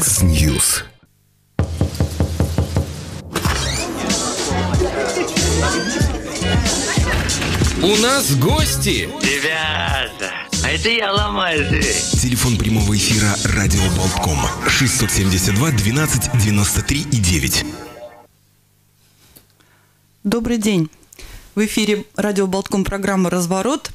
X-News. У нас гости! Ребята, а это я ломаю дверь. Телефон прямого эфира Радио Болтком 672 12 93 и 9. Добрый день. В эфире радио Болтком программа «Разворот».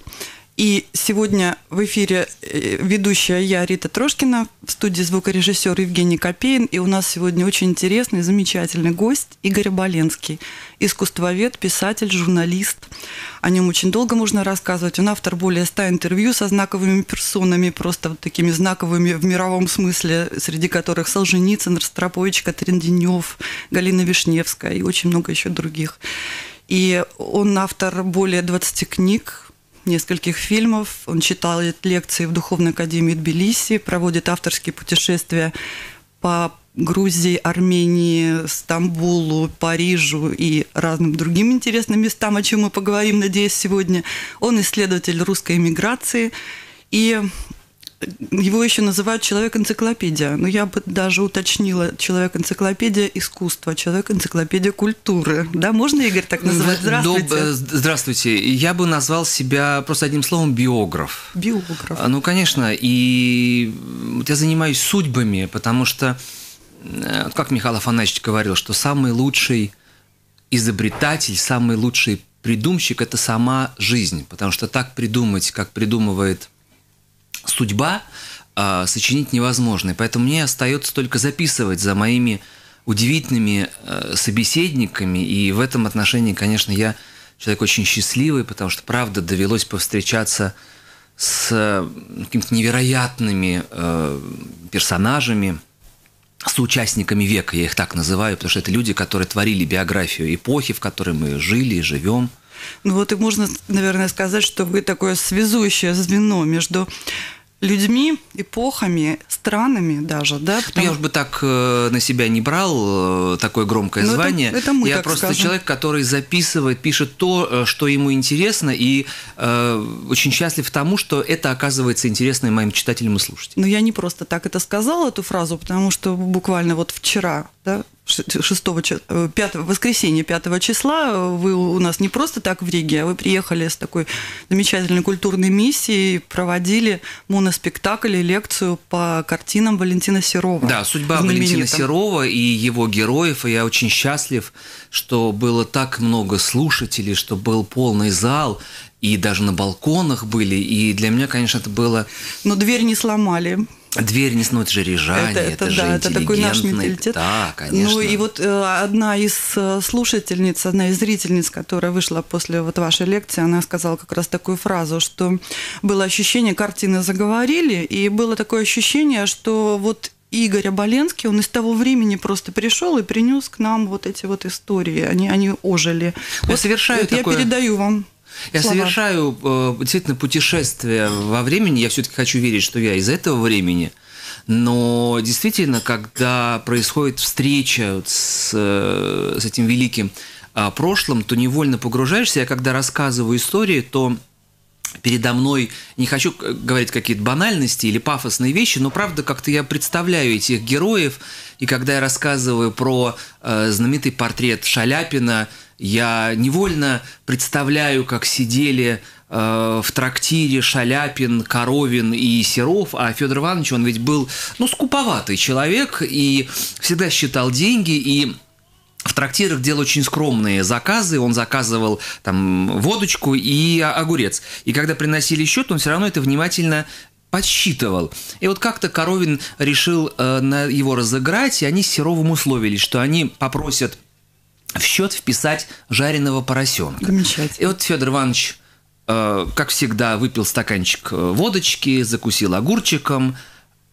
И сегодня в эфире э, ведущая я, Рита Трошкина, в студии звукорежиссер Евгений Копеин. И у нас сегодня очень интересный, замечательный гость Игорь Боленский. Искусствовед, писатель, журналист. О нем очень долго можно рассказывать. Он автор более ста интервью со знаковыми персонами, просто вот такими знаковыми в мировом смысле, среди которых Солженицын, Ростропович, Катрин Галина Вишневская и очень много еще других. И он автор более 20 книг, нескольких фильмов. Он читает лекции в Духовной академии Тбилиси, проводит авторские путешествия по Грузии, Армении, Стамбулу, Парижу и разным другим интересным местам, о чем мы поговорим, надеюсь, сегодня. Он исследователь русской эмиграции. И его еще называют человек-энциклопедия. Но я бы даже уточнила человек-энциклопедия искусства, человек-энциклопедия культуры. Да, можно, Игорь, так называть? Здравствуйте. Доб... Здравствуйте. Я бы назвал себя просто одним словом биограф. Биограф. Ну, конечно. И я занимаюсь судьбами, потому что, э, как Михаил Афанасьевич говорил, что самый лучший изобретатель, самый лучший придумщик – это сама жизнь. Потому что так придумать, как придумывает судьба э, сочинить невозможно. И поэтому мне остается только записывать за моими удивительными э, собеседниками. И в этом отношении, конечно, я человек очень счастливый, потому что, правда, довелось повстречаться с э, какими-то невероятными э, персонажами, с участниками века, я их так называю, потому что это люди, которые творили биографию эпохи, в которой мы жили и живем. Ну вот и можно, наверное, сказать, что вы такое связующее звено между людьми, эпохами, странами даже, да? Потому... Ну, я уж бы так э, на себя не брал, э, такое громкое Но звание. Это, это мы я просто скажем. человек, который записывает, пишет то, э, что ему интересно, и э, очень счастлив тому, что это оказывается интересно и моим читателям и слушателям. Но я не просто так это сказала, эту фразу, потому что буквально вот вчера, да, 6 5, воскресенье 5 числа вы у нас не просто так в Риге, а вы приехали с такой замечательной культурной миссией, проводили моноспектакль и лекцию по картинам Валентина Серова. Да, судьба Валентина Серова и его героев, и я очень счастлив, что было так много слушателей, что был полный зал, и даже на балконах были, и для меня, конечно, это было... Но дверь не сломали. Дверь не снуть же рижане, это, это, это же да, это такой наш менталитет. Да, конечно. Ну и вот э, одна из э, слушательниц, одна из зрительниц, которая вышла после вот вашей лекции, она сказала как раз такую фразу, что было ощущение, картины заговорили, и было такое ощущение, что вот Игорь Оболенский, он из того времени просто пришел и принес к нам вот эти вот истории, они, они ожили. Я вот, совершаю вот такое... Я передаю вам я слова. совершаю э, действительно путешествие во времени. Я все-таки хочу верить, что я из этого времени. Но действительно, когда происходит встреча с, э, с этим великим а, прошлым, то невольно погружаешься. Я когда рассказываю истории, то передо мной, не хочу говорить какие-то банальности или пафосные вещи, но правда как-то я представляю этих героев, и когда я рассказываю про э, знаменитый портрет Шаляпина, я невольно представляю, как сидели э, в трактире Шаляпин, Коровин и Серов, а Федор Иванович, он ведь был, ну, скуповатый человек и всегда считал деньги, и в трактирах делал очень скромные заказы. Он заказывал там водочку и огурец. И когда приносили счет, он все равно это внимательно подсчитывал. И вот как-то Коровин решил э, на его разыграть, и они с Серовым условились, что они попросят в счет вписать жареного поросенка. Замечательно. И вот Федор Иванович, э, как всегда, выпил стаканчик э, водочки, закусил огурчиком,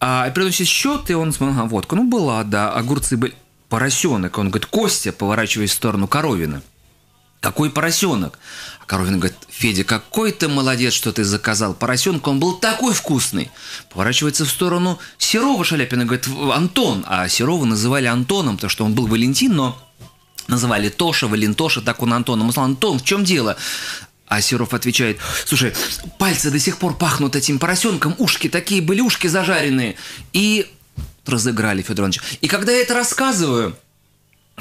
а приносит счет, и он смотрит, а, водка, ну была, да, огурцы были. Поросенок. Он говорит, Костя, поворачиваясь в сторону Коровина. Какой поросенок? А Коровин говорит, Федя, какой ты молодец, что ты заказал поросенка, он был такой вкусный. Поворачивается в сторону Серова Шаляпина, говорит, Антон. А Серова называли Антоном, потому что он был Валентин, но называли Тоша, Валентоша, так он Антоном. Он сказал, Антон, в чем дело? А Серов отвечает, слушай, пальцы до сих пор пахнут этим поросенком, ушки такие были, ушки зажаренные. И разыграли Федор Иванович. И когда я это рассказываю,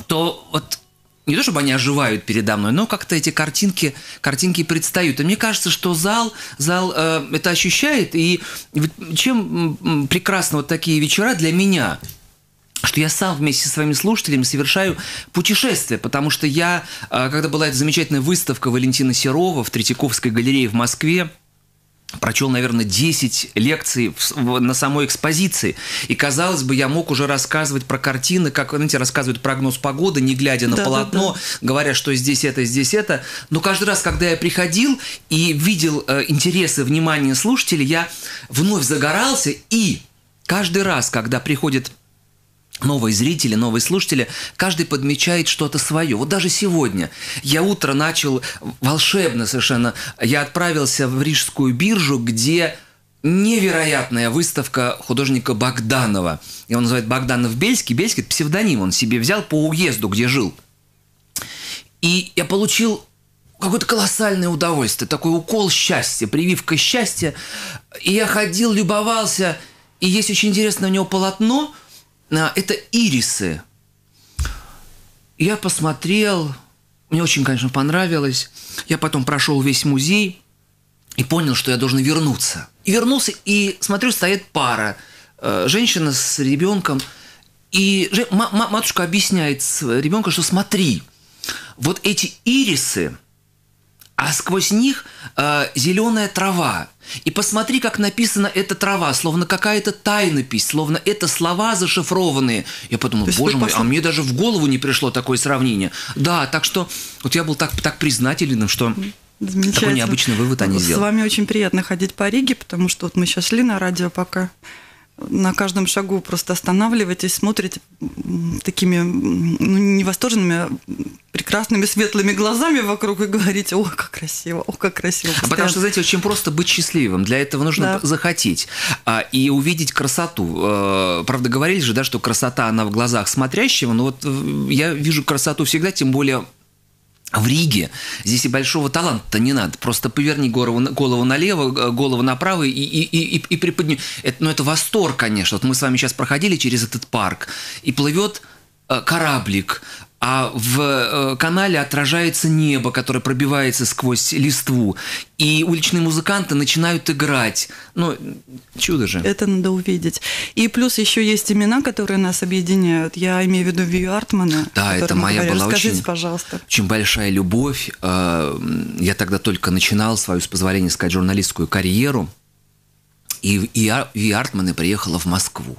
то вот не то чтобы они оживают передо мной, но как-то эти картинки, картинки предстают. И мне кажется, что зал, зал э, это ощущает. И чем прекрасны вот такие вечера для меня, что я сам вместе со своими слушателями совершаю путешествие, потому что я, э, когда была эта замечательная выставка Валентина Серова в Третьяковской галерее в Москве, прочел, наверное, 10 лекций на самой экспозиции. И, казалось бы, я мог уже рассказывать про картины, как, знаете, рассказывают прогноз погоды, не глядя на да, полотно, да, да. говоря, что здесь это, здесь это. Но каждый раз, когда я приходил и видел э, интересы, внимание слушателей, я вновь загорался. И каждый раз, когда приходит новые зрители, новые слушатели, каждый подмечает что-то свое. Вот даже сегодня я утро начал волшебно совершенно. Я отправился в Рижскую биржу, где невероятная выставка художника Богданова. И он называет Богданов Бельский. Бельский – это псевдоним, он себе взял по уезду, где жил. И я получил какое-то колоссальное удовольствие, такой укол счастья, прививка счастья. И я ходил, любовался, и есть очень интересное у него полотно – это ирисы. Я посмотрел, мне очень, конечно, понравилось. Я потом прошел весь музей и понял, что я должен вернуться. И вернулся, и смотрю, стоит пара. Э, женщина с ребенком. И матушка объясняет ребенку, что смотри, вот эти ирисы – а сквозь них э, зеленая трава. И посмотри, как написана эта трава, словно какая-то тайнопись, словно это слова зашифрованные. Я подумал, боже мой, а мне даже в голову не пришло такое сравнение. Да, так что вот я был так, так признателен, что такой необычный вывод они сделали. С вами очень приятно ходить по Риге, потому что вот мы сейчас шли на радио пока на каждом шагу просто останавливаетесь, смотрите такими ну, невосторженными, а прекрасными светлыми глазами вокруг и говорите, о, как красиво, о, как красиво. Постоянно. Потому что, знаете, очень просто быть счастливым. Для этого нужно да. захотеть а, и увидеть красоту. А, правда, говорили же, да, что красота, она в глазах смотрящего, но вот э, я вижу красоту всегда, тем более в Риге здесь и большого таланта не надо. Просто поверни голову, голову налево, голову направо и, и, и, и приподними. Это, ну, это восторг, конечно. Вот мы с вами сейчас проходили через этот парк, и плывет э, кораблик, а в э, канале отражается небо, которое пробивается сквозь листву, и уличные музыканты начинают играть. Ну, чудо же. Это надо увидеть. И плюс еще есть имена, которые нас объединяют. Я имею в виду Вию Артмана. Да, это моя говорили. была Расскажите, очень, пожалуйста. очень большая любовь. Э, я тогда только начинал свою, с позволения сказать, журналистскую карьеру. И, и Ви Артман приехала в Москву.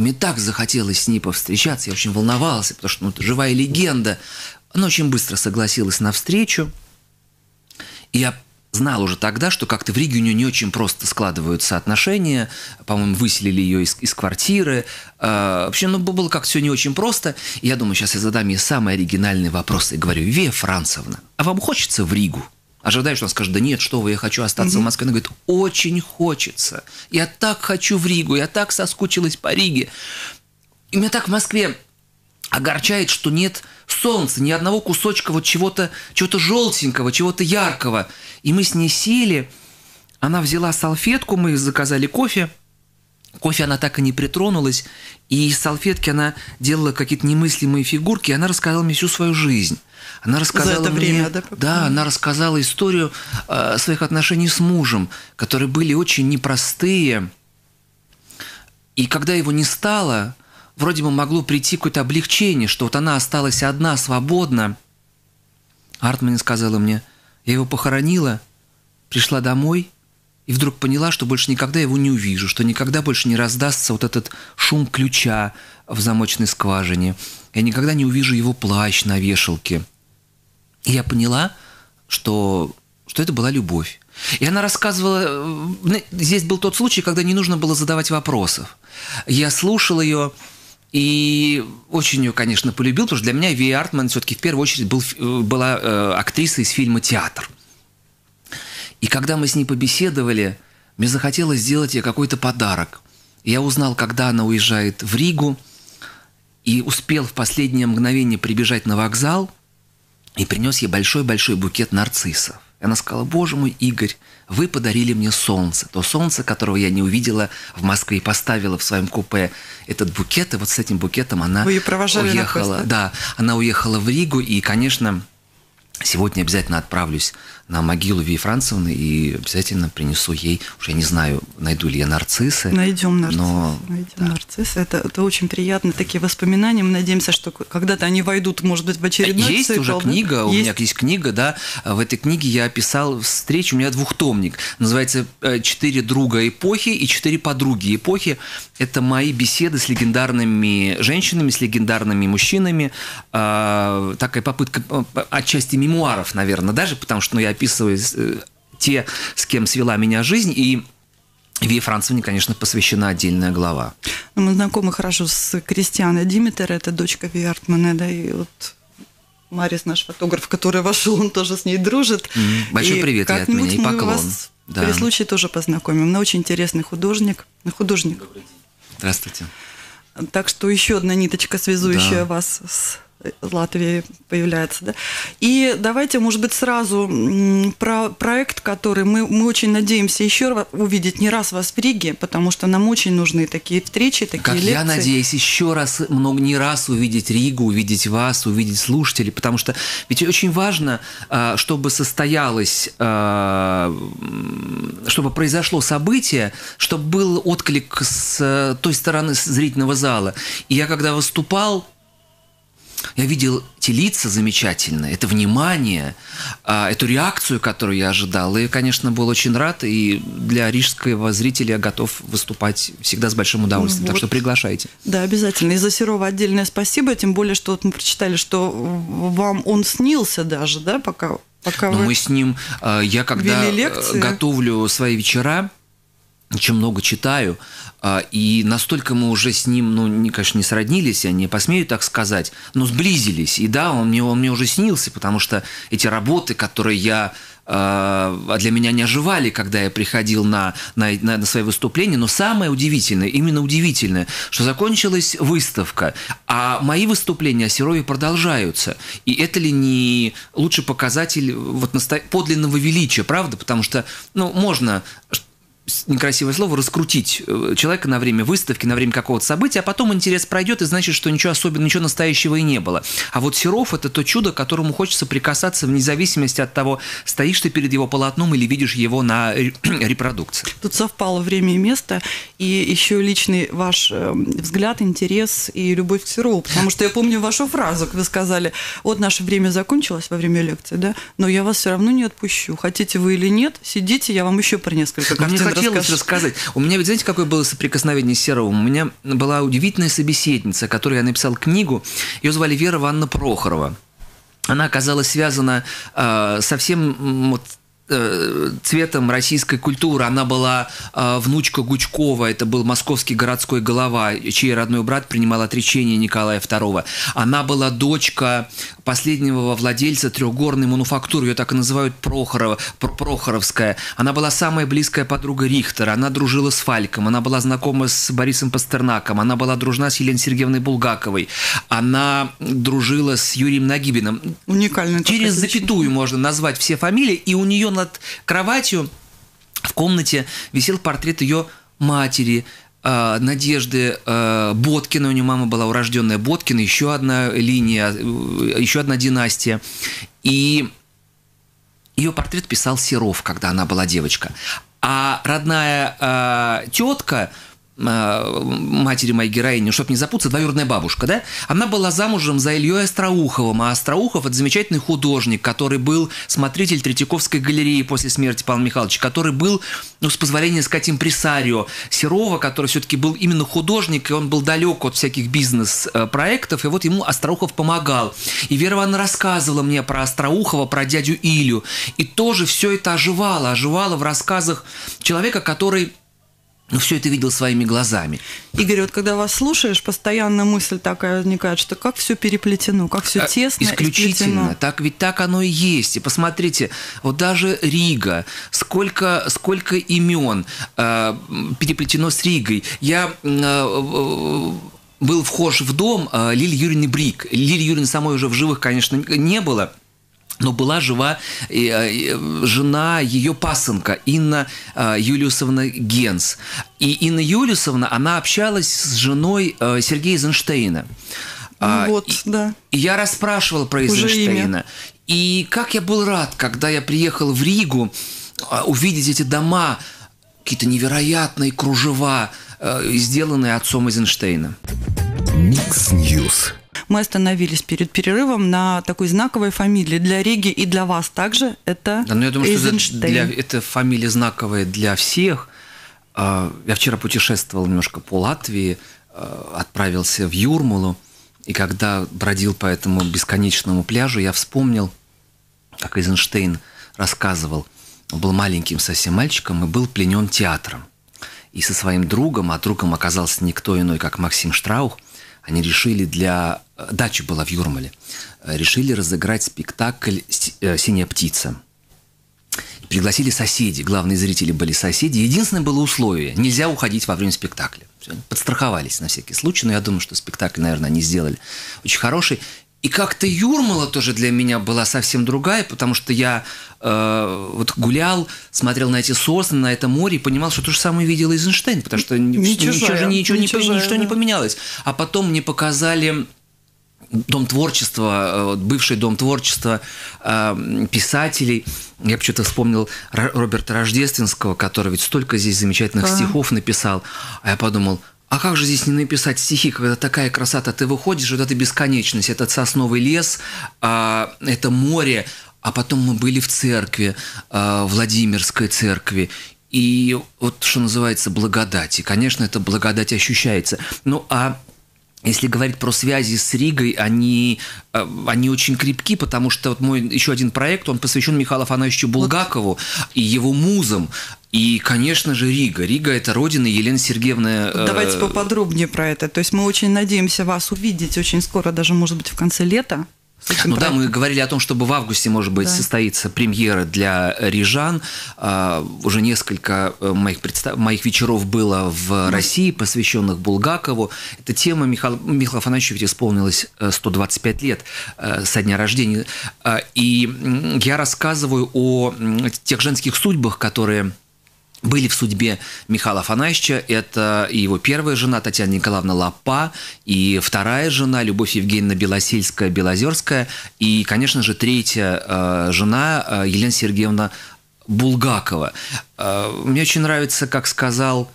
Мне так захотелось с ней повстречаться, я очень волновался, потому что ну, это живая легенда. Она очень быстро согласилась на встречу. И я знал уже тогда, что как-то в Риге у нее не очень просто складываются отношения. По-моему, выселили ее из, из квартиры. А, вообще, ну, было как-то все не очень просто. И я думаю, сейчас я задам ей самый оригинальный вопрос. И говорю, Вея Францевна, а вам хочется в Ригу? Ожидая, что он скажет, да нет, что вы, я хочу остаться mm-hmm. в Москве. Она говорит, очень хочется. Я так хочу в Ригу, я так соскучилась по Риге. И меня так в Москве огорчает, что нет солнца, ни одного кусочка вот чего-то чего желтенького, чего-то яркого. И мы с ней сели, она взяла салфетку, мы заказали кофе, Кофе она так и не притронулась, и из салфетки она делала какие-то немыслимые фигурки, и она рассказала мне всю свою жизнь. Она рассказала За это мне, время, да? Да, она рассказала историю э, своих отношений с мужем, которые были очень непростые. И когда его не стало, вроде бы могло прийти какое-то облегчение, что вот она осталась одна, свободна. Артман сказала мне, я его похоронила, пришла домой и вдруг поняла, что больше никогда его не увижу, что никогда больше не раздастся вот этот шум ключа в замочной скважине. Я никогда не увижу его плащ на вешалке. И я поняла, что, что это была любовь. И она рассказывала, э, здесь был тот случай, когда не нужно было задавать вопросов. Я слушал ее, и очень ее, конечно, полюбил, потому что для меня Ви Артман все-таки в первую очередь был, э, была э, актриса из фильма «Театр». И когда мы с ней побеседовали, мне захотелось сделать ей какой-то подарок. Я узнал, когда она уезжает в Ригу, и успел в последнее мгновение прибежать на вокзал – и принес ей большой-большой букет нарциссов. И она сказала, боже мой, Игорь, вы подарили мне солнце. То солнце, которого я не увидела в Москве и поставила в своем купе этот букет. И вот с этим букетом она Вы ее провожали уехала. на да, она уехала в Ригу. И, конечно, Сегодня обязательно отправлюсь на могилу Ви Францевны и обязательно принесу ей, уже я не знаю, найду ли я нарциссы. Найдем нарциссы. Но, Найдем да. нарциссы. Это, это очень приятно. Такие воспоминания. Мы надеемся, что когда-то они войдут, может быть, в очередной Есть цикл, уже да? книга, у Есть. меня есть книга, да. В этой книге я описал встречу, у меня двухтомник. Называется э, «Четыре друга эпохи и четыре подруги эпохи». Это мои беседы с легендарными женщинами, с легендарными мужчинами. А, Такая попытка э, отчасти мемуаров, наверное, даже, потому что ну, я описываю э, те, с кем свела меня жизнь, и Вии Францевне, конечно, посвящена отдельная глава. Ну, Мы знакомы хорошо с Кристианой Димитер, это дочка Виартмана, да, и вот Марис, наш фотограф, который вошел, он тоже с ней дружит. М, большой И привет от меня и поклон. вас Да. при случае тоже познакомим. Она очень интересный художник. Художник. Здравствуйте. Так что еще одна ниточка, связующая Да. вас с Латвией появляется. Да? И давайте, может быть, сразу про проект, который мы, мы очень надеемся еще увидеть не раз вас в Риге, потому что нам очень нужны такие встречи, такие Как лекции. я надеюсь еще раз, много не раз увидеть Ригу, увидеть вас, увидеть слушателей, потому что ведь очень важно, а, чтобы состоялось, а, чтобы произошло событие, чтобы был отклик с той стороны зрительного зала. И я когда выступал, я видел эти лица замечательные, это внимание, а, эту реакцию, которую я ожидал. И, конечно, был очень рад. И для рижского зрителя готов выступать всегда с большим удовольствием. Так Вот. что приглашайте. Да, обязательно. И за Серова отдельное спасибо, тем более, что вот мы прочитали, что вам он снился даже, да, пока, пока Но вы... мы с ним, э, я когда э, готовлю свои вечера, очень много читаю, а, и настолько мы уже с ним, ну, не, конечно, не сроднились, я не посмею так сказать, но сблизились. И да, он мне, он мне уже снился, потому что эти работы, которые я а для меня не оживали, когда я приходил на, на, на, на свои выступления. Но самое удивительное, именно удивительное, что закончилась выставка, а мои выступления о Серове продолжаются. И это ли не лучший показатель вот насто... подлинного величия, правда? Потому что, ну, можно некрасивое слово, раскрутить э, человека на время выставки, на время какого-то события, а потом интерес пройдет, и значит, что ничего особенного, ничего настоящего и не было. А вот Серов – это то чудо, к которому хочется прикасаться вне зависимости от того, стоишь ты перед его полотном или видишь его на ре- репродукции. Тут совпало время и место, и еще личный ваш э, взгляд, интерес и любовь к Серову. Потому что я помню вашу фразу, вы сказали, вот наше время закончилось во время лекции, да, но я вас все равно не отпущу. Хотите вы или нет, сидите, я вам еще про несколько мне картин хотелось рассказать. У меня, ведь знаете, какое было соприкосновение с Серовым? У меня была удивительная собеседница, которой я написал книгу. Ее звали Вера Ванна Прохорова. Она оказалась связана э, совсем вот, э, цветом российской культуры. Она была э, внучка Гучкова, это был московский городской голова, чей родной брат принимал отречение Николая II. Она была дочка последнего владельца трехгорной мануфактуры, ее так и называют Прохорова, Про- Прохоровская. Она была самая близкая подруга Рихтера, она дружила с Фальком, она была знакома с Борисом Пастернаком, она была дружна с Еленой Сергеевной Булгаковой, она дружила с Юрием Нагибиным. Уникальная такая Через личность. запятую можно назвать все фамилии, и у нее над кроватью в комнате висел портрет ее матери, Надежды э, Боткина, у нее мама была урожденная Боткина, еще одна линия, э, еще одна династия. И ее портрет писал Серов, когда она была девочка. А родная э, тетка матери моей героини, чтобы не запутаться, двоюродная бабушка, да, она была замужем за Ильей Остроуховым, а Остроухов – это замечательный художник, который был смотритель Третьяковской галереи после смерти Павла Михайловича, который был, ну, с позволения сказать, импресарио Серова, который все-таки был именно художник, и он был далек от всяких бизнес-проектов, и вот ему Остроухов помогал. И Вера Ивановна рассказывала мне про Остроухова, про дядю Илю, и тоже все это оживало, оживало в рассказах человека, который ну, все это видел своими глазами. Игорь, вот когда вас слушаешь, постоянно мысль такая возникает, что как все переплетено, как все А, тесно Исключительно. сплетено. Так ведь так оно и есть. И посмотрите, вот даже Рига, сколько, сколько имен э, переплетено с Ригой. Я э, э, был вхож в дом э, Лили Юрьевны Брик. Лили Юрьевны самой уже в живых, конечно, не было. Но была жива э, жена ее пасынка Инна э, Юлиусовна Генс. И Инна Юлиусовна, она общалась с женой э, Сергея Эйзенштейна. А, Ну вот, и- да. и я расспрашивал про Эйзенштейна. И как я был рад, когда я приехал в Ригу, а, увидеть эти дома, какие-то невероятные кружева, сделанные отцом Эйзенштейна. Mix News. Мы остановились перед перерывом на такой знаковой фамилии для Риги и для вас также. Это Да, ну я думаю, что это, Эйзенштейн. для, это фамилия знаковая для всех. А, Я вчера путешествовал немножко по Латвии, а, отправился в Юрмалу, и когда бродил по этому бесконечному пляжу, я вспомнил, как Эйзенштейн рассказывал, он был маленьким совсем мальчиком и был пленен театром. И со своим другом, а другом оказался никто иной, как Максим Штраух, они решили для... э, Дача была в Юрмале. э, Решили разыграть спектакль «С- э, «Синяя птица». Пригласили соседей, главные зрители были соседи. Единственное было условие – нельзя уходить во время спектакля. Подстраховались на всякий случай, но я думаю, что спектакль, наверное, они сделали очень хороший. И как-то Юрмала тоже для меня была совсем другая, потому что я э, вот гулял, смотрел на эти сосны, на это море и понимал, что то же самое видел Эйзенштейн, потому что Не ничего, чужая, же, ничего, не не, чужая, не да. поменялось. А потом мне показали Дом творчества, э, бывший дом творчества э, писателей. Я почему-то вспомнил Ро- Роберта Рождественского, который ведь столько здесь замечательных Да. стихов написал. А я подумал, а как же здесь не написать стихи, когда такая красота? Ты выходишь, вот эта бесконечность, этот сосновый лес, а, это море, а потом мы были в церкви, а, Владимирской церкви, и вот что называется благодать. И, конечно, эта благодать ощущается. Ну, а если говорить про связи с Ригой, они, э, они очень крепки, потому что вот мой еще один проект, он посвящен Михаилу Афанасьевичу Булгакову и его музам. И, конечно же, Рига. Рига – это родина Елены Сергеевны... э, Давайте поподробнее про это. То есть мы очень надеемся вас увидеть очень скоро, даже, может быть, в конце лета. Ну да, мы говорили о том, чтобы в августе, может быть, Да. состоится премьера для рижан. А, Уже несколько э, моих, предста- моих вечеров было в России, посвященных Булгакову. Эта тема Михаила, Михаила Афанасьевича ведь исполнилось э, 125 лет э, со дня рождения. А, И я рассказываю о тех женских судьбах, которые были в судьбе Михаила Афанасьевича. Это его первая жена Татьяна Николаевна Лапа, и вторая жена Любовь Евгеньевна Белосельская-Белозерская, и, конечно же, третья э, жена э, Елена Сергеевна Булгакова. Э, мне очень нравится, как сказал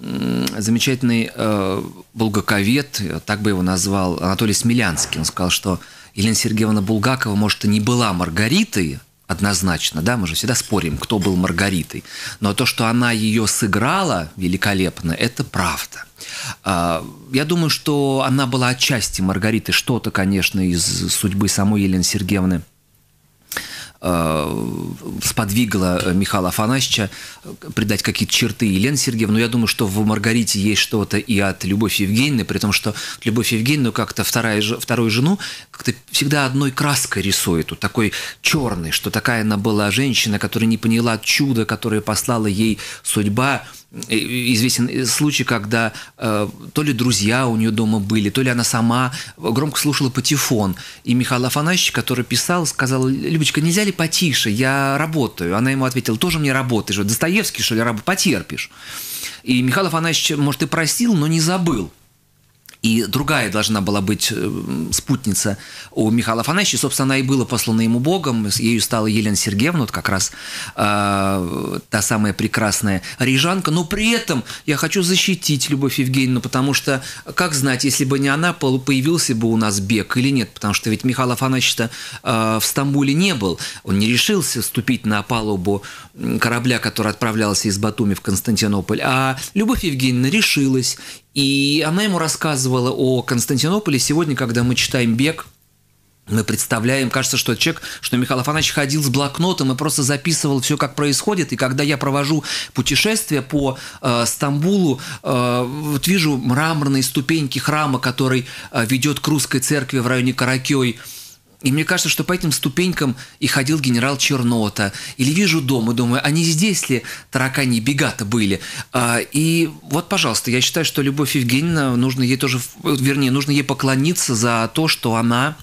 замечательный э, булгаковед, так бы его назвал, Анатолий Смелянский. Он сказал, что Елена Сергеевна Булгакова, может, и не была Маргаритой, однозначно, да, мы же всегда спорим, кто был Маргаритой, но то, что она ее сыграла великолепно, это правда. А, Я думаю, что она была отчасти Маргаритой, что-то, конечно, из судьбы самой Елены Сергеевны сподвигло э, Михаила Афанасьевича э, придать какие-то черты Елены Сергеевны. Но я думаю, что в Маргарите есть что-то и от Любовь Евгеньевны, при том, что Любовь Евгеньевна как-то вторая, вторую жену как-то всегда одной краской рисует, вот такой черный, что такая она была женщина, которая не поняла чудо, которое послала ей судьба. Известен случай, когда э, то ли друзья у нее дома были, то ли она сама громко слушала патефон. И Михаил Афанасьевич, который писал, сказал, Любочка, нельзя ли потише? Я работаю. Она ему ответила, тоже мне работаешь. Достоевский, что ли, раб- потерпишь. И Михаил Афанасьевич, может, и простил, но не забыл. И другая должна была быть э, спутница у Михаила Афанасьевича. Собственно, она и была послана ему Богом. Ею стала Елена Сергеевна, вот как раз э, та самая прекрасная рижанка. Но при этом я хочу защитить Любовь Евгеньевну, потому что, как знать, если бы не она, появился бы у нас бег или нет. Потому что ведь Михаил Афанасьевич в Стамбуле не был. Он не решился вступить на палубу корабля, который отправлялся из Батуми в Константинополь. А Любовь Евгеньевна решилась. И она ему рассказывала о Константинополе. Сегодня, когда мы читаем «Бег», мы представляем, кажется, что человек, что Михаил Афанасьевич ходил с блокнотом и просто записывал все, как происходит. И когда я провожу путешествие по э, Стамбулу, э, вот вижу мраморные ступеньки храма, который э, ведет к русской церкви в районе Каракей. И мне кажется, что по этим ступенькам и ходил генерал Чернота. Или вижу дом и думаю, а не здесь ли таракани бега-то были? А, И вот, пожалуйста, я считаю, что Любовь Евгеньевна, нужно ей тоже, вернее, нужно ей поклониться за то, что она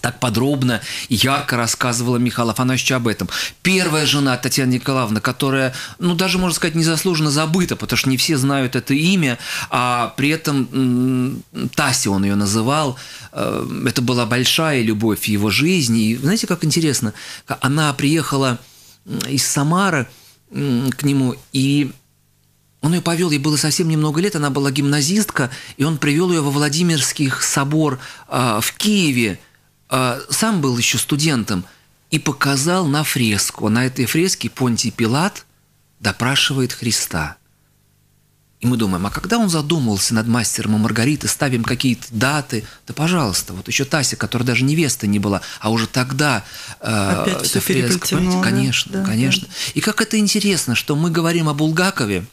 так подробно и ярко рассказывала Михаил Афанасьевич об этом. Первая жена Татьяна Николаевна, которая, ну, даже, можно сказать, незаслуженно забыта, потому что не все знают это имя, а при этом м, Тася он ее называл. Э, Это была большая любовь его жизни. И знаете, как интересно, она приехала из Самары к нему, и он ее повел, ей было совсем немного лет, она была гимназистка, и он привел ее во Владимирский собор а, в Киеве. А, сам был еще студентом и показал на фреску. На этой фреске Понтий Пилат допрашивает Христа. И мы думаем, а когда он задумывался над мастером и Маргаритой, ставим какие-то даты, да пожалуйста, вот еще Тася, которая даже невеста не была, а уже тогда э, Опять эта фреска, понимаете? да, конечно, да, конечно. И как это интересно, что мы говорим о Булгакове,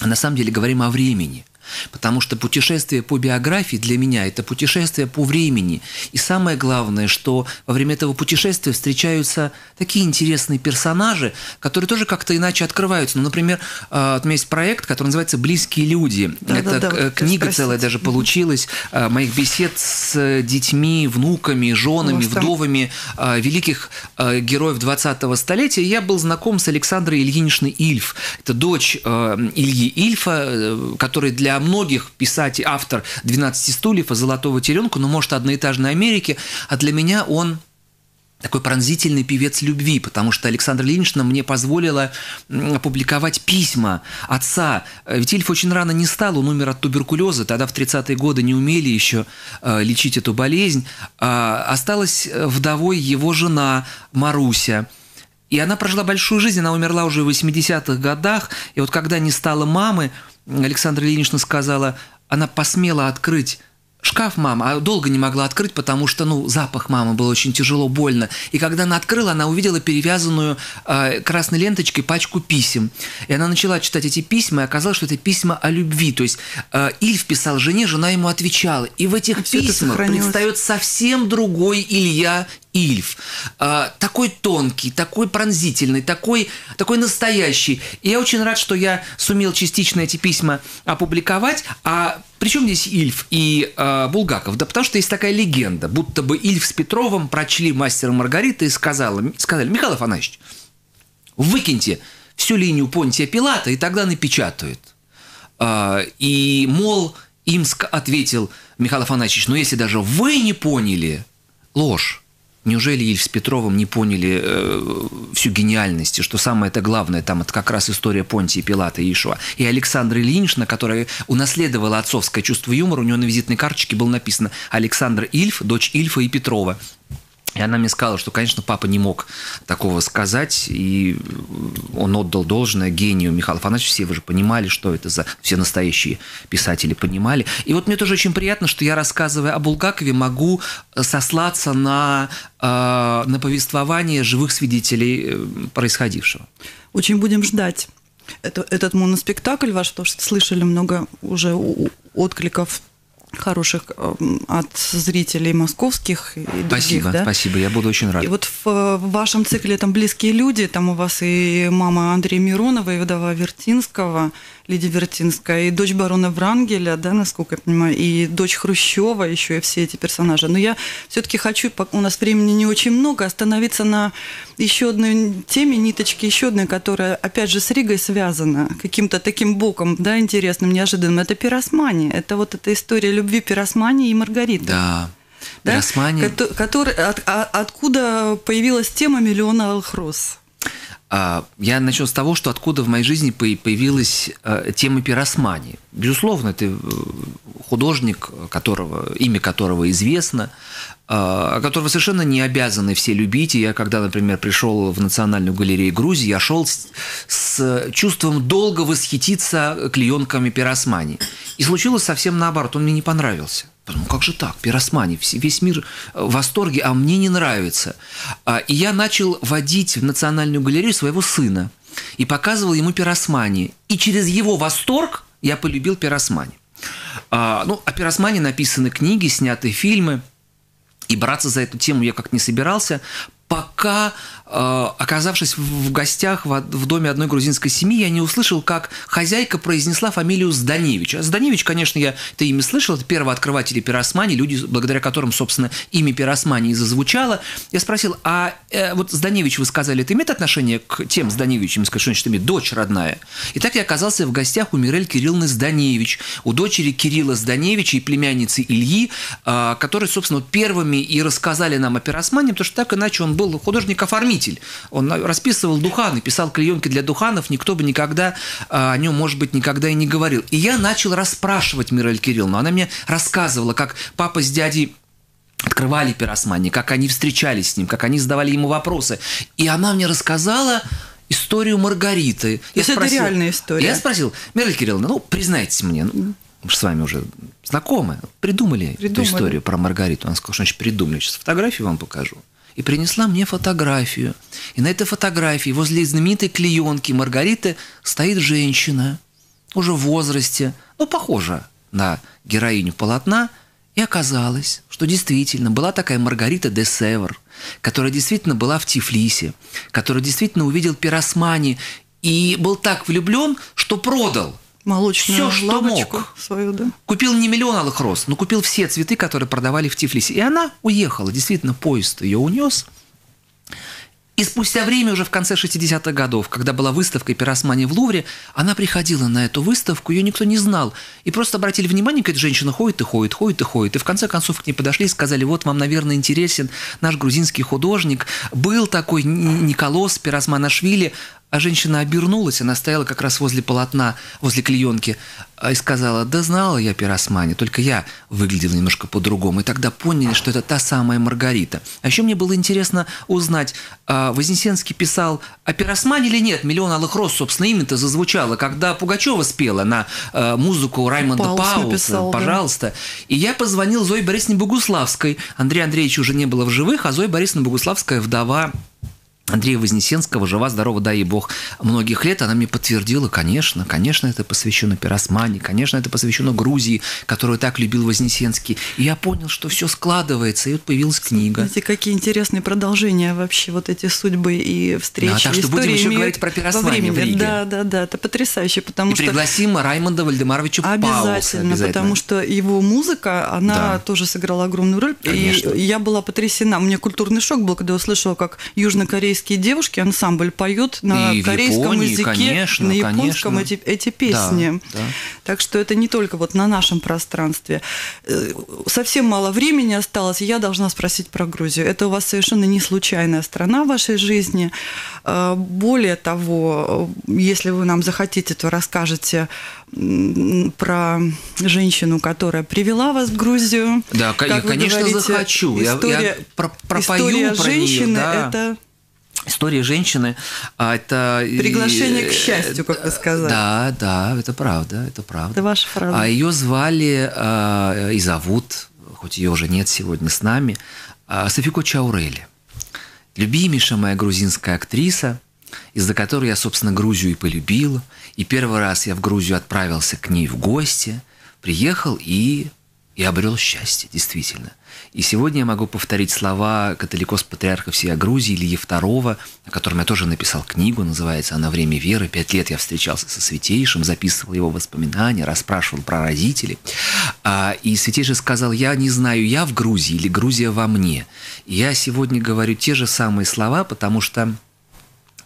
а на самом деле говорим о времени. Потому что путешествие по биографии для меня – это путешествие по времени. И самое главное, что во время этого путешествия встречаются такие интересные персонажи, которые тоже как-то иначе открываются. Ну, например, э, у меня есть проект, который называется «Близкие люди». Да-да-да, это э, хотела книга спросить. целая даже получилась э, моих бесед с детьми, внуками, женами, вдовами э, великих героев 20-го столетия. Я был знаком с Александрой Ильиничной Ильф. Это дочь Ильи Ильфа, э, который для многих писателей, автор «12 стульев» и «Золотого теленка», ну, может, одноэтажной Америки, а для меня он такой пронзительный певец любви, потому что Александра Ильинична мне позволила опубликовать письма отца. Э, Ведь Ильф очень рано не стал, он умер от туберкулеза, тогда в 30-е годы не умели еще э, лечить эту болезнь. А Осталась э, вдовой его жена Маруся. И она прожила большую жизнь, она умерла уже в 80-х годах. И вот когда не стало мамы, Александра Ильинична сказала, она посмела открыть шкаф мама, а долго не могла открыть, потому что, ну, запах мамы был очень тяжело, больно. И когда она открыла, она увидела перевязанную э, красной ленточкой пачку писем. И она начала читать эти письма, и оказалось, что это письма о любви. То есть э, Ильф писал жене, жена ему отвечала. И в этих это письмах предстает совсем другой Илья Ильф. А, такой тонкий, такой пронзительный, такой, такой настоящий. И я очень рад, что я сумел частично эти письма опубликовать. А причем здесь Ильф и а, Булгаков? Да потому что есть такая легенда, будто бы Ильф с Петровым прочли «Мастера Маргарита» и сказала, сказали, Михаил Афанасьевич, выкиньте всю линию Понтия Пилата, и тогда напечатают. А, И, мол, им ск- ответил Михаил Афанасьевич, ну если даже вы не поняли, ложь. Неужели Ильф с Петровым не поняли э, всю гениальность, и что самое это главное, там это как раз история Понтия Пилата и Ишуа. И Александра Ильинична, которая унаследовала отцовское чувство юмора, у нее на визитной карточке было написано Александр Ильф, дочь Ильфа и Петрова. И она мне сказала, что, конечно, папа не мог такого сказать, и он отдал должное гению Михаила Афанасьевича. Все вы же понимали, что это за... Все настоящие писатели понимали. И вот мне тоже очень приятно, что я, рассказывая о Булгакове, могу сослаться на, э, на повествование живых свидетелей э, происходившего. Очень будем ждать это- этот моноспектакль ваш, потому что слышали много уже откликов хороших эм, от зрителей московских и других, Спасибо, да? спасибо, я буду очень рад. И вот в, э, в вашем цикле там близкие люди, там у вас и мама Андрея Миронова, и вдова Вертинского, Лидия Вертинская, и дочь барона Врангеля, да, насколько я понимаю, и дочь Хрущева, еще и все эти персонажи. Но я все-таки хочу, у нас времени не очень много, остановиться на еще одной теме, ниточке еще одной, которая, опять же, с Ригой связана каким-то таким боком, да, интересным, неожиданным. Это пиросмания. Это вот эта история любви пиросмании и Маргариты Да. да, Пиросмания. кото- который, от- а- откуда появилась тема миллиона алых роз. А, Я начну с того, что откуда в моей жизни по- появилась э, тема пиросмании. Безусловно, это художник, которого, имя которого известно, а, которого совершенно не обязаны все любить. Я, когда, например, пришел в Национальную галерею Грузии, я шел с, с чувством долго восхититься клеенками пиросмании. И случилось совсем наоборот, он мне не понравился. Ну как же так, пиросмани, весь мир в восторге, а мне не нравится. А, И я начал водить в Национальную галерею своего сына и показывал ему пиросмани. И через его восторг я полюбил пиросмани. А, Ну, о пиросмане написаны книги, сняты фильмы. И браться за эту тему я как не собирался, пока оказавшись в гостях в доме одной грузинской семьи, я не услышал, как хозяйка произнесла фамилию Зданевич. А Зданевич, конечно, я это имя слышал, это первооткрыватели пиросмани, люди, благодаря которым, собственно, имя пиросмани и зазвучало. Я спросил, а э, вот Зданевич, вы сказали, это имеет отношение к тем Зданевичам, сказать, что значит имеет дочь родная? И так я оказался в гостях у Мирель Кирилловны Зданевич, у дочери Кирилла Зданевича и племянницы Ильи, э, которые, собственно, первыми и рассказали нам о пиросмане, потому что так иначе он был художник-оформитель. Он расписывал духаны, писал клеенки для духанов, никто бы никогда а, о нем, может быть, никогда и не говорил. И я начал расспрашивать Мирель Кирилловну. Она мне рассказывала, как папа с дядей открывали пиросмани, как они встречались с ним, как они задавали ему вопросы. И она мне рассказала историю Маргариты. Я это спросил, реальная история. Я спросил, Мирель Кирилловна, ну, признайтесь мне, ну, мы же с вами уже знакомы, придумали, придумали. эту историю про Маргариту. Она сказала, что значит придумали. Сейчас фотографию вам покажу. И принесла мне фотографию. И на этой фотографии возле знаменитой клеенки Маргариты стоит женщина, уже в возрасте, ну, похожа на героиню полотна. И оказалось, что действительно была такая Маргарита де Север, которая действительно была в Тифлисе, которая действительно увидел пиросмани и был так влюблен, что продал – молочную все, что мог. свою, да. Купил не миллион алых роз, но купил все цветы, которые продавали в Тифлисе. И она уехала. Действительно, поезд ее унес. И спустя время, уже в конце 60-х годов, когда была выставка пиросмани в Лувре, она приходила на эту выставку, ее никто не знал. И просто обратили внимание, как эта женщина ходит и ходит, ходит и ходит. И в конце концов к ней подошли и сказали, вот вам, наверное, интересен наш грузинский художник. Был такой Николос Пиросманашвили, а женщина обернулась, она стояла как раз возле полотна, возле клеенки, а, и сказала, да знала я пиросмане, только я выглядела немножко по-другому. И тогда поняли, что это та самая Маргарита. А еще мне было интересно узнать, а, Вознесенский писал о пиросмане или нет? «Миллион алых роз», собственно, имя-то зазвучало, когда Пугачева спела на а, музыку Раймонда Пауса написал, пожалуйста. Да. И я позвонил Зое Борисовне Богуславской. Андрей Андреевич уже не было в живых, а Зоя Борисовна Богуславская, вдова Андрея Вознесенского, жива, здорова, дай ей Бог, многих лет, она мне подтвердила, конечно, конечно, это посвящено Пиросмане, конечно, это посвящено Грузии, которую так любил Вознесенский. И я понял, что все складывается, и вот появилась книга. Знаете, какие интересные продолжения вообще вот эти судьбы и встречи. Да, так что будем еще говорить про Пиросмане в Риге. Да, да, да, это потрясающе, потому и что... пригласим Раймонда Вальдемаровича обязательно, Пауса. Обязательно, потому что его музыка, она да. тоже сыграла огромную роль. Конечно. И я была потрясена. У меня культурный шок был, когда услышала, как южнокорейский корейские девушки, ансамбль поют на и корейском Японии, языке, конечно, на японском конечно. эти, эти песни. Да, да. Так что это не только вот на нашем пространстве. Э, совсем мало времени осталось, я должна спросить про Грузию. Это у вас совершенно не случайная страна в вашей жизни. Э, более того, если вы нам захотите, то расскажете про женщину, которая привела вас в Грузию. Да, как я, конечно, говорите, захочу. История, я, я про, пропою история про женщины нее, да. это История женщины а, это приглашение к счастью, как вы сказали. Да, да, это правда, это правда. Это ваша фраза. А ее звали а, и зовут, хоть ее уже нет сегодня с нами, Софико Чаурели. Любимейшая моя грузинская актриса, из-за которой я, собственно, Грузию и полюбил. И первый раз я в Грузию отправился к ней в гости, приехал и, и обрел счастье, действительно – и сегодня я могу повторить слова католикос-патриарха всей Грузии Ильи II, о котором я тоже написал книгу, называется она «Время веры». Пять лет я встречался со Святейшим, записывал его воспоминания, расспрашивал про родителей. А, и Святейший сказал, я не знаю, я в Грузии или Грузия во мне. И я сегодня говорю те же самые слова, потому что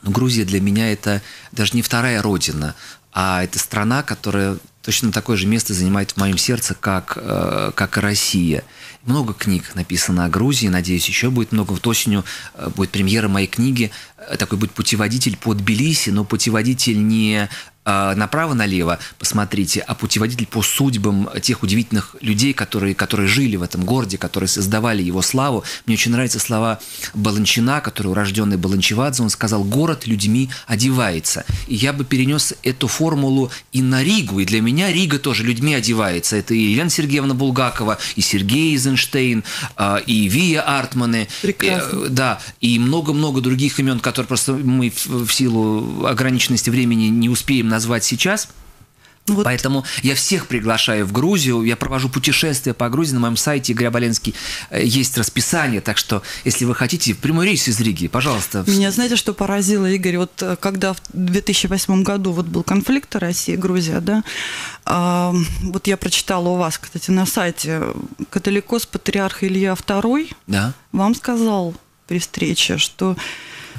ну, Грузия для меня это даже не вторая родина, а это страна, которая точно такое же место занимает в моем сердце, как, э, как и Россия. Много книг написано о Грузии, надеюсь, еще будет много. Вот осенью э, будет премьера моей книги, э, такой будет путеводитель по Тбилиси, но путеводитель не направо-налево посмотрите, а путеводитель по судьбам тех удивительных людей, которые, которые жили в этом городе, которые создавали его славу. Мне очень нравятся слова Баланчина, который урожденный Баланчевадзе, он сказал, город людьми одевается. И я бы перенес эту формулу и на Ригу, и для меня Рига тоже людьми одевается. Это и Елена Сергеевна Булгакова, и Сергей Эйзенштейн, а, и Вия Артманы. Прекрасно. И, да, и много-много других имен, которые просто мы в силу ограниченности времени не успеем назвать назвать сейчас. Вот. Поэтому я всех приглашаю в Грузию. Я провожу путешествия по Грузии. На моем сайте Игорь Аболенский э, есть расписание. Так что, если вы хотите, прямой рейс из Риги, пожалуйста. Меня знаете, что поразило, Игорь? Вот э, когда в 2008 году вот был конфликт Россия и Грузия, да, а, вот я прочитала у вас, кстати, на сайте, католикос патриарх Илья II Да. вам сказал при встрече, что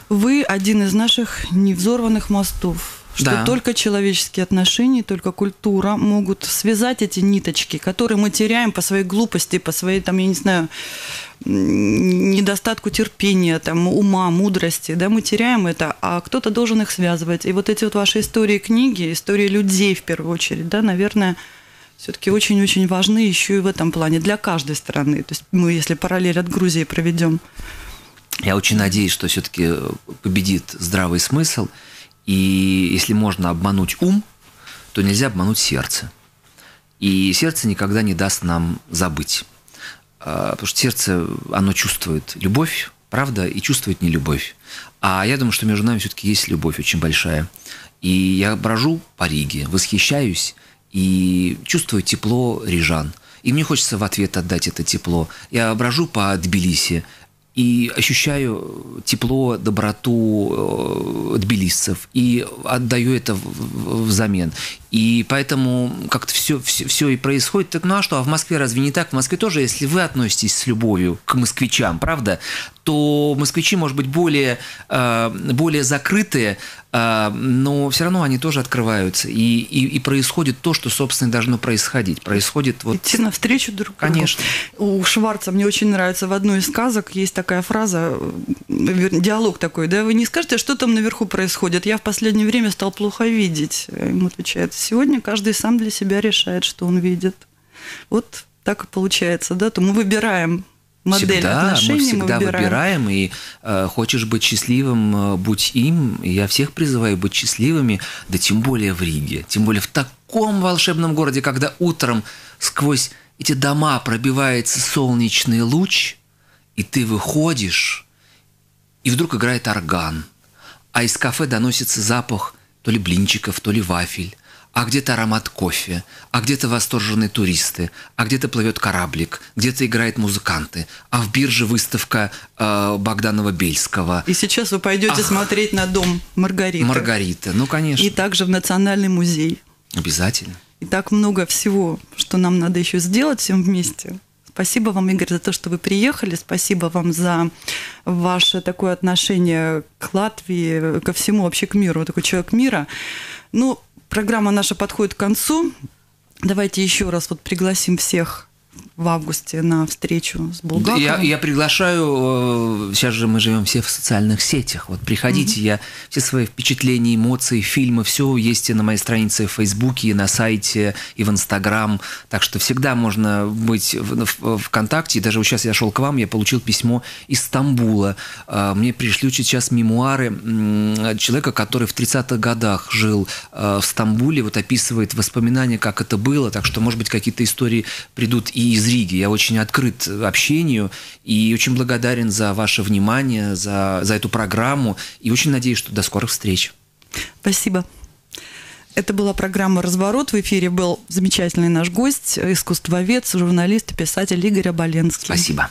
вы один из наших невзорванных мостов, что Да. только человеческие отношения, только культура могут связать эти ниточки, которые мы теряем по своей глупости, по своей, там, я не знаю, недостатку терпения, там, ума, мудрости, да, мы теряем это, а кто-то должен их связывать. И вот эти вот ваши истории книги, истории людей в первую очередь, да, наверное, все-таки очень-очень важны еще и в этом плане для каждой страны. То есть мы, если параллель от Грузии проведем, Я очень надеюсь, что все-таки победит здравый смысл. И если можно обмануть ум, то нельзя обмануть сердце. И сердце никогда не даст нам забыть. А, Потому что сердце, оно чувствует любовь, правда, и чувствует нелюбовь. А я думаю, что между нами все-таки есть любовь очень большая. И я брожу по Риге, восхищаюсь и чувствую тепло рижан. И мне хочется в ответ отдать это тепло. Я брожу по Тбилиси и ощущаю тепло, доброту э, тбилисцев и отдаю это взамен. И поэтому как-то все, все, все и происходит. Так, ну а что, а в Москве разве не так? В Москве тоже, если вы относитесь с любовью к москвичам, правда, то москвичи, может быть, более, э, более закрытые, э, но все равно они тоже открываются. И, и, и происходит то, что, собственно, и должно происходить. Происходит вот... идти навстречу друг другу. Конечно. У Шварца мне очень нравится в одной из сказок есть такая фраза, диалог такой, да, вы не скажете, что там наверху происходит? Я в последнее время стал плохо видеть. Ему отвечает, сегодня каждый сам для себя решает, что он видит. Вот так и получается, да, то мы выбираем модель всегда, отношений, мы всегда выбираем. выбираем, и э, хочешь быть счастливым, э, будь им. И я всех призываю быть счастливыми, да тем более в Риге, тем более в таком волшебном городе, когда утром сквозь эти дома пробивается солнечный луч, и ты выходишь, и вдруг играет орган, а из кафе доносится запах то ли блинчиков, то ли вафель, а где-то аромат кофе, а где-то восторженные туристы, а где-то плывет кораблик, где-то играют музыканты, а в бирже выставка э, Богданова Бельского, И сейчас вы пойдете Ах. смотреть на дом Маргариты. Маргарита. Ну, конечно, И также в Национальный музей. обязательно. И так много всего, что нам надо еще сделать всем вместе. Спасибо вам, Игорь, за то, что вы приехали. Спасибо вам за ваше такое отношение к Латвии, ко всему вообще к миру. Вы такой человек мира. Ну, программа наша подходит к концу. Давайте еще раз вот пригласим всех в августе на встречу с Булгаковым. Я, я приглашаю, э, сейчас же мы живем все в социальных сетях, вот приходите, я все свои впечатления, эмоции, фильмы, все есть и на моей странице в Фейсбуке, и на сайте, и в Инстаграм, так что всегда можно быть в, в- ВКонтакте, и даже вот сейчас я шел к вам, я получил письмо из Стамбула, Э, мне пришлют сейчас мемуары человека, который в 30-х годах жил э, в Стамбуле, вот описывает воспоминания, как это было, так что, может быть, какие-то истории придут и из Риги. Я очень открыт общению и очень благодарен за ваше внимание, за, за эту программу и очень надеюсь, что до скорых встреч. Спасибо. Это была программа «Разворот». В эфире был замечательный наш гость, искусствовед, журналист и писатель Игорь Оболенский. Спасибо.